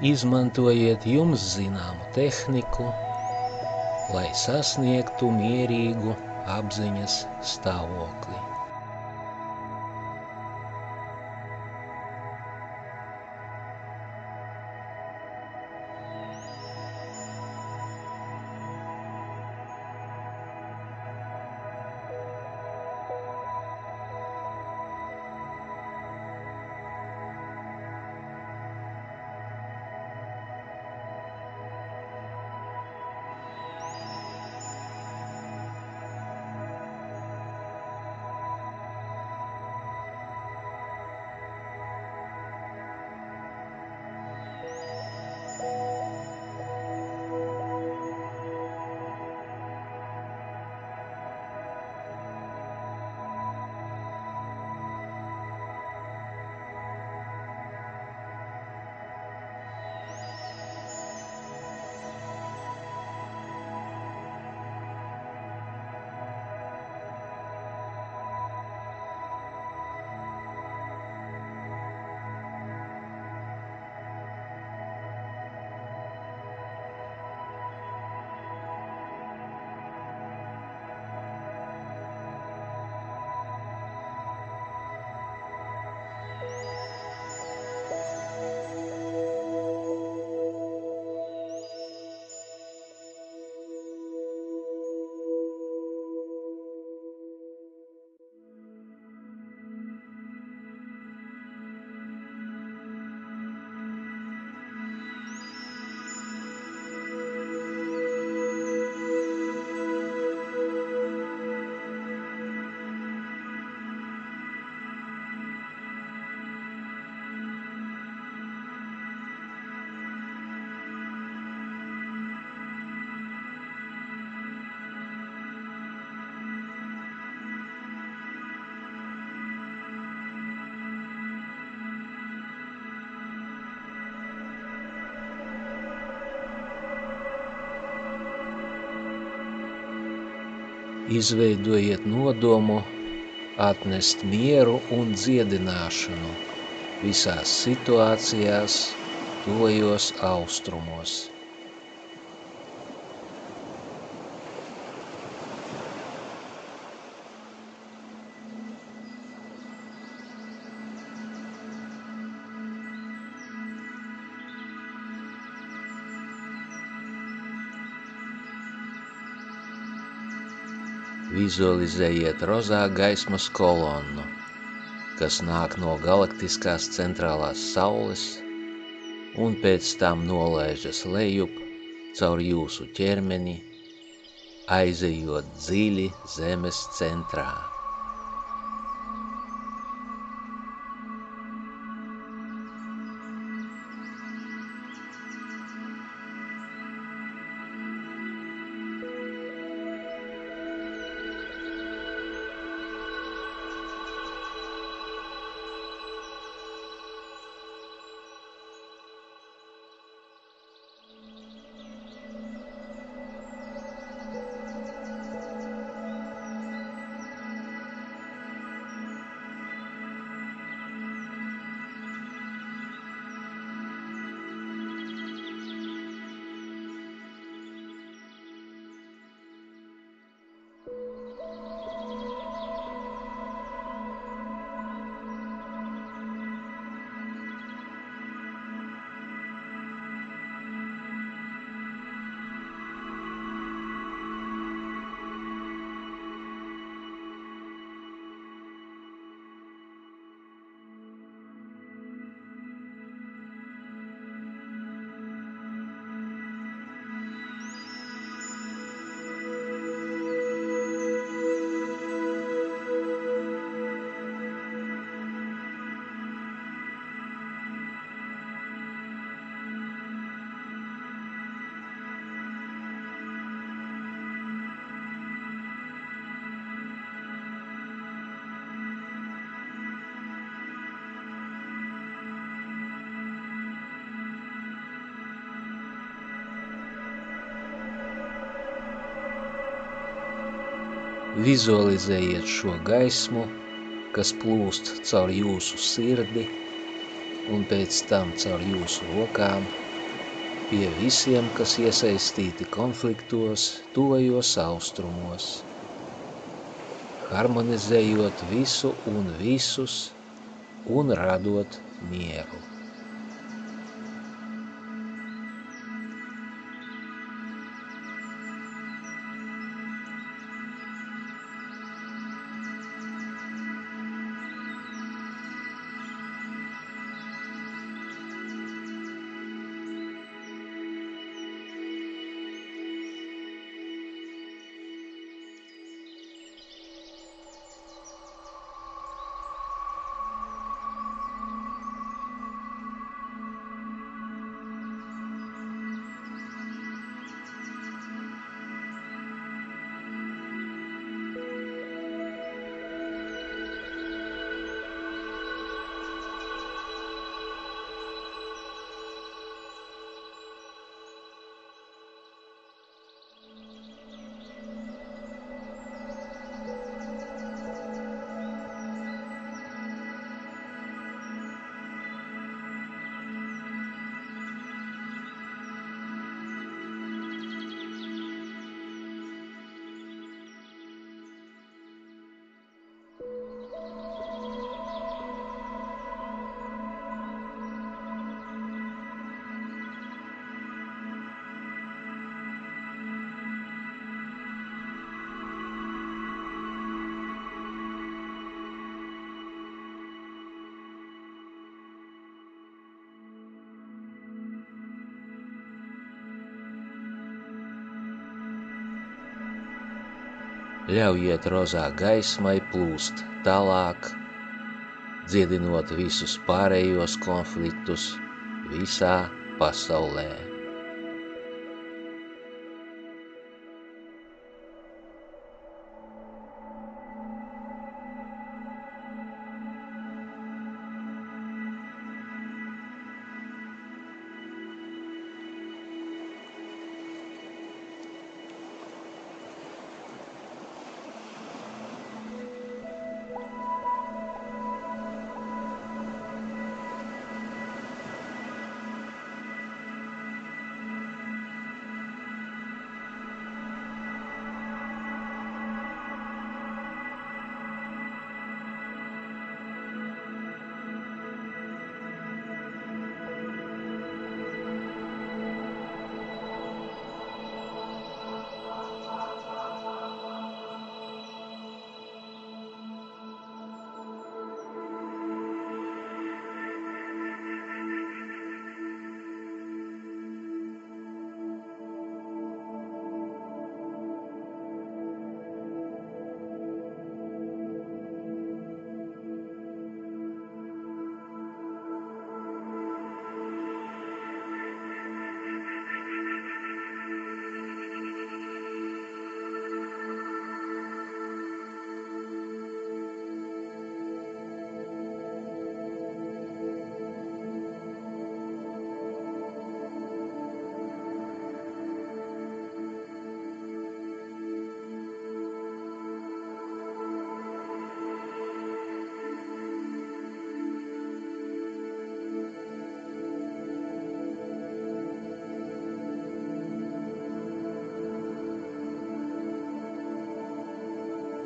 Izmantojiet jums zināmu tehniku, lai sasniegtu mierīgu apziņas stāvokli. Izveidojiet nodomu atnest mieru un dziedināšanu visās situācijās, tojos austrumos. Vizualizējiet rozā gaismas kolonnu, kas nāk no galaktiskās centrālās saules un pēc tam nolaižas lejup caur jūsu ķermeni, aizejot dziļi zemes centrā. Vizualizējiet šo gaismu, kas plūst caur jūsu sirdi un pēc tam caur jūsu rokām pie visiem, kas iesaistīti konfliktos, tojos austrumos, harmonizējot visu un visus un radot mieru. Ļaujiet rozā gaismai plūst tālāk, dziedinot visus pārējos konfliktus visā pasaulē.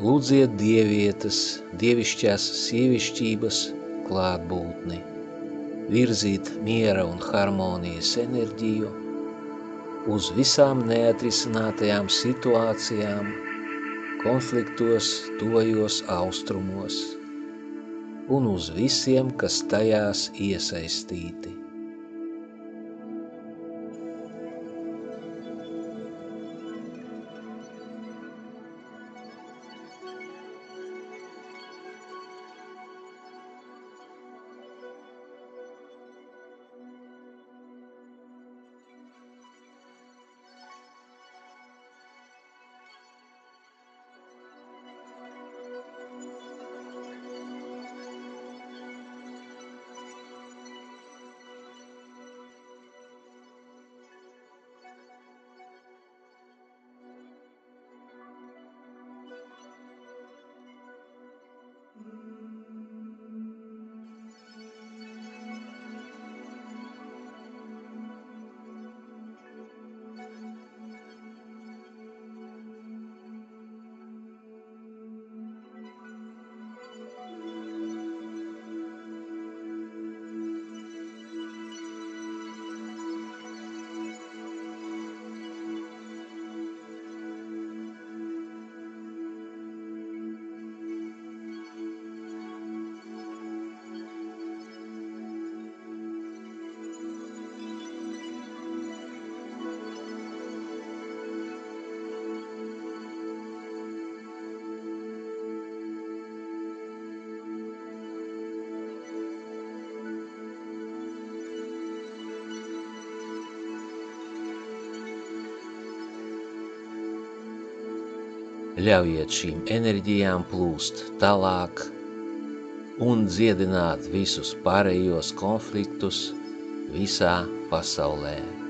Lūdziet dievietes, dievišķās sievišķības klātbūtni, virzīt miera un harmonijas enerģiju uz visām neatrisinātajām situācijām, konfliktos, tojos austrumos un uz visiem, kas tajās iesaistīti. Ļaujiet šīm enerģijām plūst tālāk un dziedināt visus pārējos konfliktus visā pasaulē.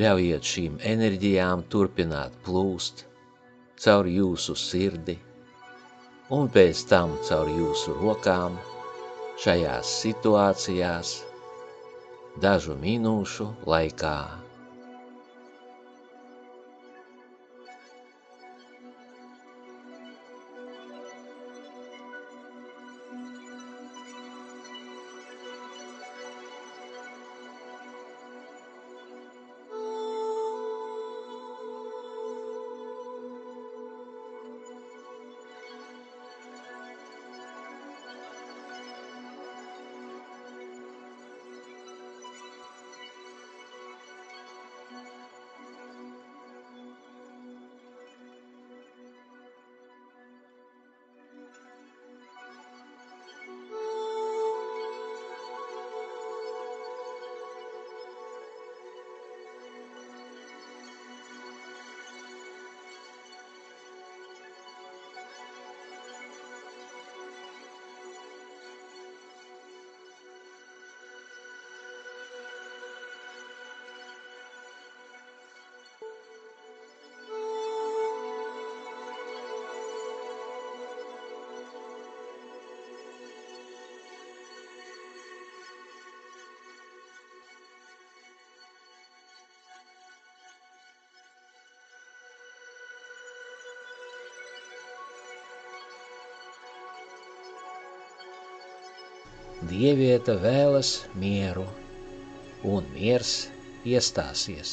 Ļaujiet šīm enerģijām turpināt plūst caur jūsu sirdi un pēc tam caur jūsu rokām šajās situācijās dažu minūšu laikā. Dievieta vēlas mieru, un miers iestāsies.